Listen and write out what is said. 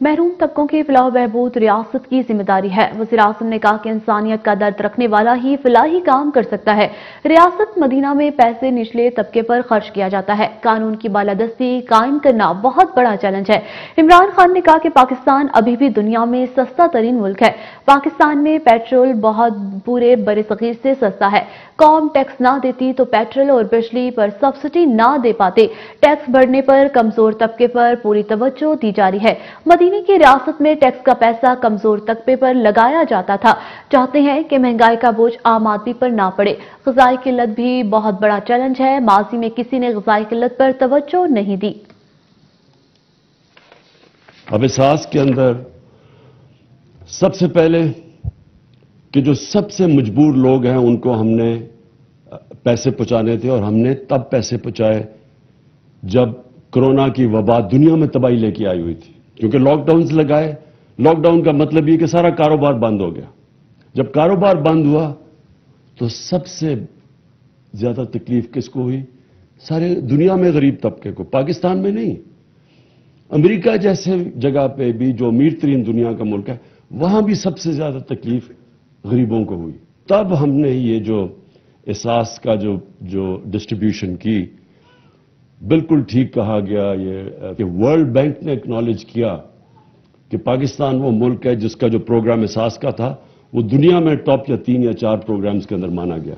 महरूम तबकों के फलाह बहबूद रियासत की ज़िम्मेदारी है। वज़ीर आज़म ने कहा कि इंसानियत का दर्द रखने वाला ही फलाही काम कर सकता है। रियासत मदीना में पैसे निचले तबके पर खर्च किया जाता है। कानून की बालादस्ती कायम करना बहुत बड़ा चैलेंज है। इमरान खान ने कहा कि पाकिस्तान अभी भी दुनिया में सस्ता तरीन मुल्क है। पाकिस्तान में पेट्रोल बहुत पूरे बड़े सगीर से सस्ता है। कौम टैक्स ना देती तो पेट्रोल और बिजली पर सब्सिडी ना दे पाते। टैक्स बढ़ने पर कमज़ोर तबके पर पूरी तवज्जो दी जा रही है। मदीने की रियासत में टैक्स का पैसा कमज़ोर तबके पर लगाया जाता था। चाहते हैं कि महँगाई का बोझ आम आदमी पर ना पड़े। गजाई किल्लत भी बहुत बड़ा चैलेंज है। माजी में किसी ने गजाई किल्लत पर तवज्जो नहीं दी। अब एहसास के अंदर सबसे पहले कि जो सबसे मजबूर लोग हैं, उनको हमने पैसे पहुँचाने थे और हमने तब पैसे पहुँचाए जब कोरोना की वबा दुनिया में तबाही लेके आई हुई थी। क्योंकि लॉकडाउन लगाए। लॉकडाउन का मतलब ये कि सारा कारोबार बंद हो गया। जब कारोबार बंद हुआ तो सबसे ज़्यादा तकलीफ़ किसको हुई? सारे दुनिया में गरीब तबके को, पाकिस्तान में नहीं। अमेरिका जैसे जगह पे भी जो अमीर तरीन दुनिया का मुल्क है, वहाँ भी सबसे ज़्यादा तकलीफ़ गरीबों को हुई। तब हमने ये जो एहसास का जो जो डिस्ट्रीब्यूशन की बिल्कुल ठीक कहा गया ये कि वर्ल्ड बैंक ने एक्नॉलेज किया कि पाकिस्तान वो मुल्क है जिसका जो प्रोग्राम एहसास का था, वो दुनिया में टॉप या तीन या चार प्रोग्राम्स के अंदर माना गया।